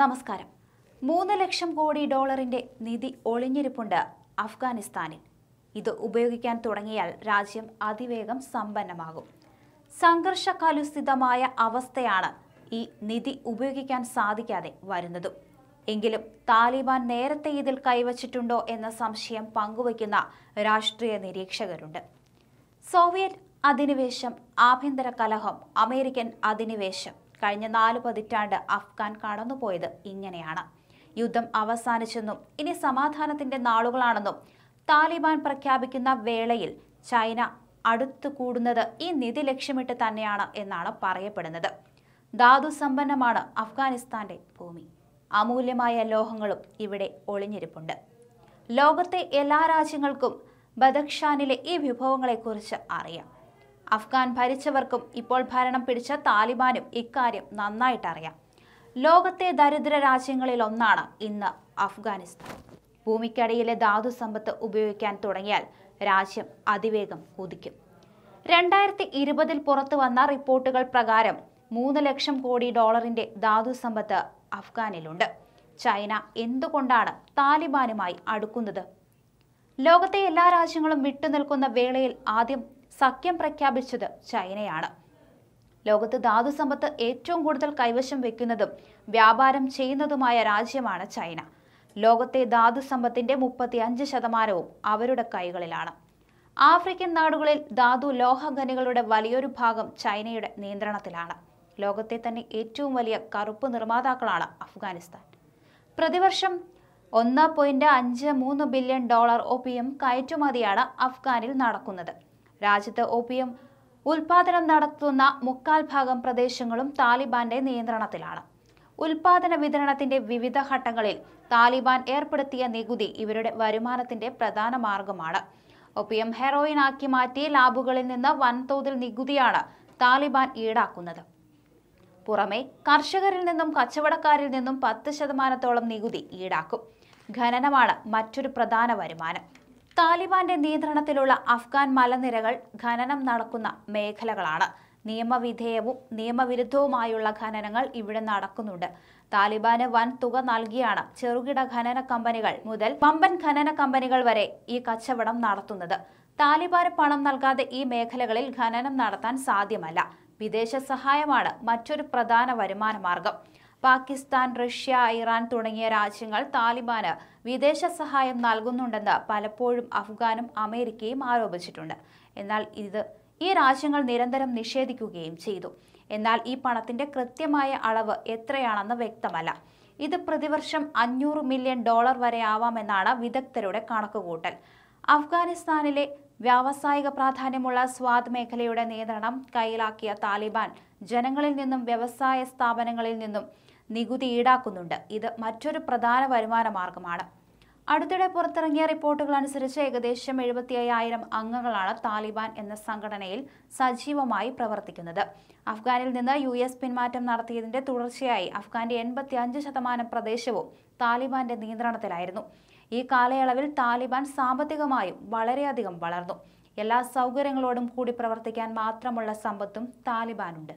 നമസ്കാരം. മൂന്ന് ലക്ഷം കോടി ഡോളറിന്റെ നിധി ഒളിഞ്ഞിരിപ്പുണ്ട് അഫ്ഗാനിസ്ഥാനിൽ. ഇത് ഉപയോഗിക്കാൻ തുടങ്ങിയാൽ രാജ്യം അതിവേഗം സമ്പന്നമാകും. സംഘർഷകലുഷിതമായ അവസ്ഥയാണ് ഈ നിധി ഉപയോഗിക്കാൻ സാധിക്കാതെ വരുന്നതും. എങ്കിലും താലിബാൻ നേരത്തെ ഇതിൽ കൈവച്ചിട്ടുണ്ടോ എന്ന സംശയം പങ്കുവയ്ക്കുന്ന രാഷ്ട്രീയ നിരീക്ഷകരുണ്ട്. സോവിയറ്റ് അധിനിവേശം ആഭ്യന്തര കലഹം അമേരിക്കൻ അധിനിവേശം കഴിഞ്ഞ നാല് പതിറ്റാണ്ട് അഫ്ഗാൻ കടന്നുപോയത് ഇങ്ങനെയാണ്. യുദ്ധം അവസാനിച്ചെന്നും ഇനി സമാധാനത്തിന്റെ നാളുകളാണെന്നും താലിബാൻ പ്രഖ്യാപിക്കുന്ന വേളയിൽ ചൈന അടുത്തു കൂടുന്നത് ഈ നിധി ലക്ഷ്യമിട്ട് തന്നെയാണ് എന്നാണ് പറയപ്പെടുന്നത്. ധാതു സമ്പന്നമാണ് അഫ്ഗാനിസ്ഥാന്റെ ഭൂമി. അമൂല്യമായ ലോഹങ്ങളും ഇവിടെ ഒളിഞ്ഞിരിപ്പുണ്ട്. ലോകത്തെ എല്ലാ രാജ്യങ്ങൾക്കും ബദക്ഷാനിലെ ഈ വിഭവങ്ങളെക്കുറിച്ച് അറിയാം. അഫ്ഗാൻ ഭരിച്ചവർക്കും ഇപ്പോൾ ഭരണം പിടിച്ച താലിബാനും ഇക്കാര്യം നന്നായിട്ടറിയാം. ലോകത്തെ ദരിദ്ര രാജ്യങ്ങളിൽ ഒന്നാണ് ഇന്ന് അഫ്ഗാനിസ്ഥാൻ. ഭൂമിക്കടിയിലെ ധാതു സമ്പത്ത് ഉപയോഗിക്കാൻ തുടങ്ങിയാൽ രാജ്യം അതിവേഗം കുതിക്കും. രണ്ടായിരത്തി ഇരുപതിൽ പുറത്തു വന്ന റിപ്പോർട്ടുകൾ പ്രകാരം മൂന്ന് ലക്ഷം കോടി ഡോളറിന്റെ ധാതു സമ്പത്ത് അഫ്ഗാനിലുണ്ട്. ചൈന എന്തുകൊണ്ടാണ് താലിബാനുമായി അടുക്കുന്നത്? ലോകത്തെ എല്ലാ രാജ്യങ്ങളും വിട്ടുനിൽക്കുന്ന വേളയിൽ ആദ്യം സഖ്യം പ്രഖ്യാപിച്ചത് ചൈനയാണ്. ലോകത്ത് ധാതുസമ്പത്ത് ഏറ്റവും കൂടുതൽ കൈവശം വെക്കുന്നതും വ്യാപാരം ചെയ്യുന്നതുമായ രാജ്യമാണ് ചൈന. ലോകത്തെ ധാതു സമ്പത്തിന്റെ മുപ്പത്തി അഞ്ച് ശതമാനവും അവരുടെ കൈകളിലാണ്. ആഫ്രിക്കൻ നാടുകളിൽ ധാതു ലോഹഖനികളുടെ വലിയൊരു ഭാഗം ചൈനയുടെ നിയന്ത്രണത്തിലാണ്. ലോകത്തെ തന്നെ ഏറ്റവും വലിയ കറുപ്പ് നിർമ്മാതാക്കളാണ് അഫ്ഗാനിസ്ഥാൻ. പ്രതിവർഷം ഒന്ന് പോയിന്റ് അഞ്ച് മൂന്ന് ബില്യൺ ഡോളർ ഒപിയം കയറ്റുമതിയാണ് അഫ്ഗാനിൽ നടക്കുന്നത്. രാജ്യത്ത് ഒപിയം ഉൽപാദനം നടത്തുന്ന മുക്കാൽ ഭാഗം പ്രദേശങ്ങളും താലിബാന്റെ നിയന്ത്രണത്തിലാണ്. ഉൽപാദന വിതരണത്തിന്റെ വിവിധ ഘട്ടങ്ങളിൽ താലിബാൻ ഏർപ്പെടുത്തിയ നികുതി ഇവരുടെ വരുമാനത്തിന്റെ പ്രധാന മാർഗമാണ്. ഒപിയം ഹെറോയിൻ ആക്കി മാറ്റി ലാബുകളിൽ നിന്ന് വൻതോതിൽ നികുതിയാണ് താലിബാൻ ഈടാക്കുന്നത്. പുറമെ കർഷകരിൽ നിന്നും കച്ചവടക്കാരിൽ നിന്നും പത്ത് ശതമാനത്തോളം നികുതി ഈടാക്കും. ഖനനമാണ് മറ്റൊരു പ്രധാന വരുമാനം. താലിബാന്റെ നിയന്ത്രണത്തിലുള്ള അഫ്ഗാൻ മലനിരകൾ ഖനനം നടക്കുന്ന മേഖലകളാണ്. നിയമവിധേയവും നിയമവിരുദ്ധവുമായുള്ള ഖനനങ്ങൾ ഇവിടെ നടക്കുന്നുണ്ട്. താലിബാന് വൻ തുക നൽകിയാണ് ചെറുകിട ഖനന കമ്പനികൾ മുതൽ പമ്പൻ ഖനന കമ്പനികൾ വരെ ഈ കച്ചവടം നടത്തുന്നത്. താലിബാന് പണം നൽകാതെ ഈ മേഖലകളിൽ ഖനനം നടത്താൻ സാധ്യമല്ല. വിദേശ സഹായമാണ് മറ്റൊരു പ്രധാന വരുമാന മാർഗം. പാകിസ്ഥാൻ റഷ്യ ഇറാൻ തുടങ്ങിയ രാജ്യങ്ങൾ താലിബാന് വിദേശ സഹായം നൽകുന്നുണ്ടെന്ന് പലപ്പോഴും അഫ്ഗാനും അമേരിക്കയും ആരോപിച്ചിട്ടുണ്ട്. എന്നാൽ ഇത് ഈ രാജ്യങ്ങൾ നിരന്തരം നിഷേധിക്കുകയും ചെയ്തു. എന്നാൽ ഈ പണത്തിന്റെ കൃത്യമായ അളവ് എത്രയാണെന്ന് വ്യക്തമല്ല. ഇത് പ്രതിവർഷം അഞ്ഞൂറ് മില്യൺ ഡോളർ വരെ ആവാമെന്നാണ് വിദഗ്ധരുടെ കണക്കുകൂട്ടൽ. അഫ്ഗാനിസ്ഥാനിലെ വ്യാവസായിക പ്രാധാന്യമുള്ള സ്വാദ് മേഖലയുടെ നിയന്ത്രണം കയ്യിലാക്കിയ താലിബാൻ ജനങ്ങളിൽ നിന്നും വ്യവസായ സ്ഥാപനങ്ങളിൽ നിന്നും നികുതി ഈടാക്കുന്നുണ്ട്. ഇത് മറ്റൊരു പ്രധാന വരുമാന മാർഗമാണ്. അടുത്തിടെ പുറത്തിറങ്ങിയ റിപ്പോർട്ടുകൾ അനുസരിച്ച് ഏകദേശം എഴുപത്തി അയ്യായിരം അംഗങ്ങളാണ് താലിബാൻ എന്ന സംഘടനയിൽ സജീവമായി പ്രവർത്തിക്കുന്നത്. അഫ്ഗാനിൽ നിന്ന് യു എസ് പിന്മാറ്റം നടത്തിയതിന്റെ തുടർച്ചയായി അഫ്ഗാന്റെ എൺപത്തി അഞ്ച് ശതമാനം പ്രദേശവും താലിബാന്റെ നിയന്ത്രണത്തിലായിരുന്നു. ഈ കാലയളവിൽ താലിബാൻ സാമ്പത്തികമായും വളരെയധികം വളർന്നു. എല്ലാ സൗകര്യങ്ങളോടും കൂടി പ്രവർത്തിക്കാൻ മാത്രമുള്ള സമ്പത്തും താലിബാനുണ്ട്.